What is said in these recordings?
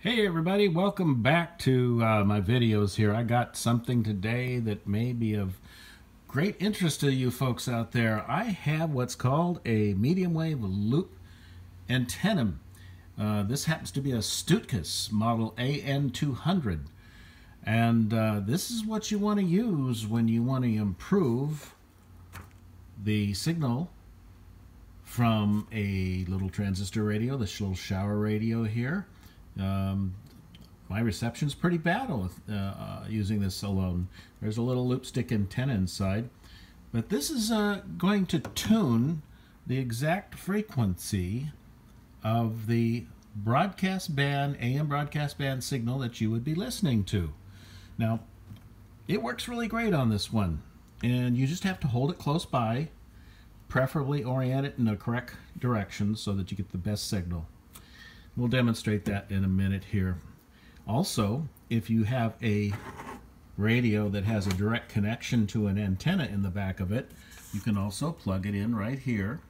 Hey everybody, welcome back to uh, my videos here. I got something today that may be of great interest to you folks out there. I have what's called a medium wave loop antenna. Uh, this happens to be a Sutekus model AN200. And uh, this is what you want to use when you want to improve the signal from a little transistor radio, this little shower radio here. Um, my reception's pretty bad with, uh, uh, using this alone. There's a little loopstick antenna inside. But this is uh, going to tune the exact frequency of the broadcast band, AM broadcast band signal that you would be listening to. Now, it works really great on this one. And you just have to hold it close by, preferably orient it in the correct direction so that you get the best signal. We'll demonstrate that in a minute here. Also, if you have a radio that has a direct connection to an antenna in the back of it, you can also plug it in right here,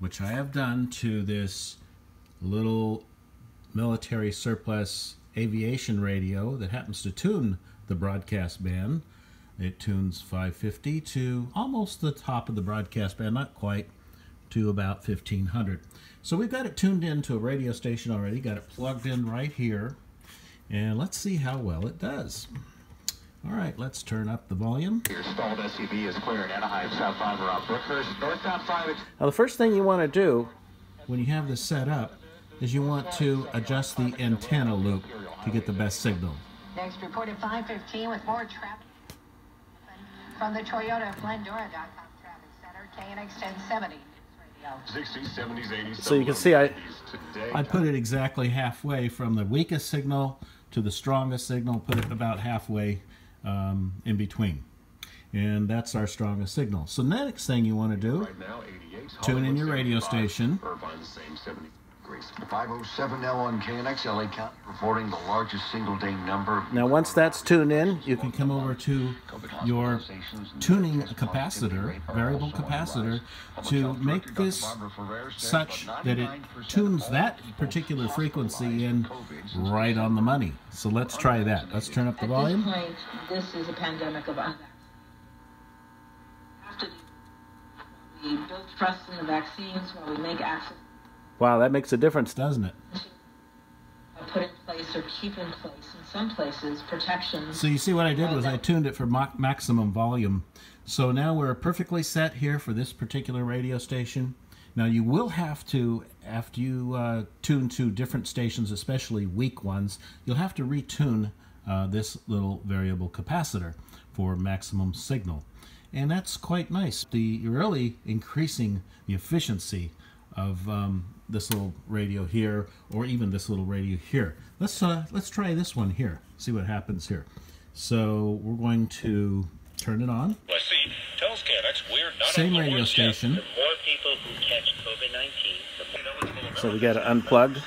which I have done to this little military surplus aviation radio that happens to tune the broadcast band. It tunes 550 to almost the top of the broadcast band, not quite, to about 1500. So we've got it tuned into a radio station already, got it plugged in right here, and let's see how well it does. All right, let's turn up the volume. Your stalled SUV is clear at Anaheim, South 5 around Brookhurst, North South 5. Now the first thing you want to do when you have this set up is you want to adjust the antenna loop to get the best signal. Next report at 515 with more traffic from the Toyota Glendora.com traffic center, KNX 1070. 60s, 70s, 80s. So you can see I, I put it exactly halfway from the weakest signal to the strongest signal, put it about halfway um, in between. And that's our strongest signal. So next thing you want to do, Right now, tune in your radio 75. station. Irvine, the same 70 degrees. 507 now on KNX LA County reporting the largest single day number. Now once that's tuned in, you can come over to your tuning capacitor, variable capacitor, to make this such that it tunes that particular frequency in right on the money. So let's try that. Let's turn up the volume. At volume. this point, this is a pandemic of unvaccinated. Have we build trust in the vaccines while we make access Wow, that makes a difference, doesn't it? put in place or keep in place in some places protections. So you see what I did was I tuned it for maximum volume. So now we're perfectly set here for this particular radio station. Now you will have to, after you uh, tune to different stations, especially weak ones, you'll have to retune uh, this little variable capacitor for maximum signal. And that's quite nice. The, you're really increasing the efficiency of um, this little radio here, or even this little radio here. Let's uh, let's try this one here. See what happens here. So we're going to turn it on. I see. Tells KNX we're not Same on radio station. The more people who catch COVID-19, the more So we got to unplug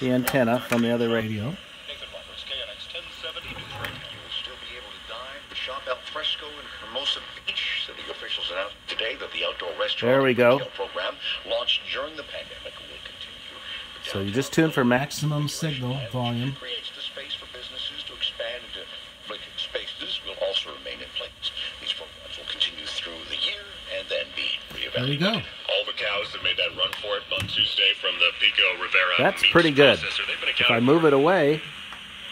the antenna from the other radio. Nathan Roberts, KNX 1070 News Radio. You will still be able to dine, shop al fresco in Hermosa Beach. City officials announced today that the outdoor restaurant There we go. program launched during the pandemic will continue. So you downtown just tune for maximum signal plan volume. Creates the space for businesses to expand into public spaces will also remain in place. These programs will continue through the year and then be There you go. All the cows that made that run for it on Tuesday from the Pico Rivera That's pretty good. processor, they've been If I move it away,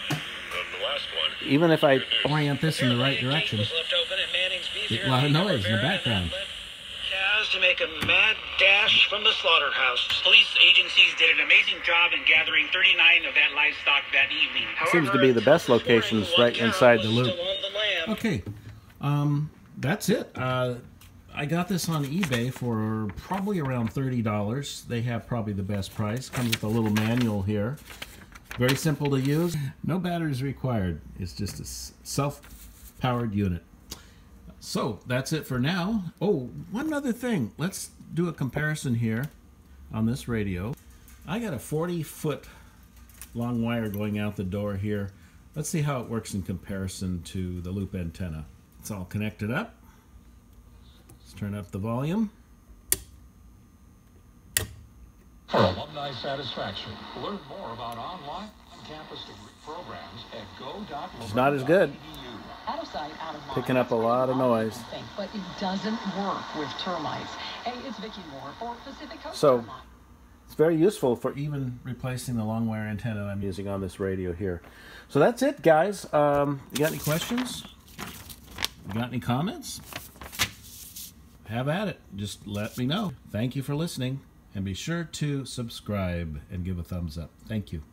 for the last one. even if I orient this in the right direction, a lot of noise in the background. that Cows to make a mad dash from the slaughterhouse. Police agencies did an amazing job in gathering 39 of that livestock that evening. Seems to be the best locations right inside the loop. the. Okay, um, that's it. Uh, I got this on eBay for probably around thirty dollars. They have probably the best price. Comes with a little manual here. Very simple to use. No batteries required. It's just a self-powered unit. So that's it for now. Oh, one other thing. Let's do a comparison here on this radio. I got a 40 foot long wire going out the door here. Let's see how it works in comparison to the loop antenna. It's all connected up. Let's turn up the volume. For alumni satisfaction, learn more about online campus degree programs at go. It's not as good. Out of sight, out of mind. Picking up a lot of noise. But it doesn't work with termites. Hey, it's Vicki Moore for Pacific Coast So- Termite. It's very useful for even replacing the long wire antenna I'm using on this radio here. So that's it, guys. Um, you got any questions? You got any comments? Have at it. Just let me know. Thank you for listening, and be sure to subscribe and give a thumbs up. Thank you.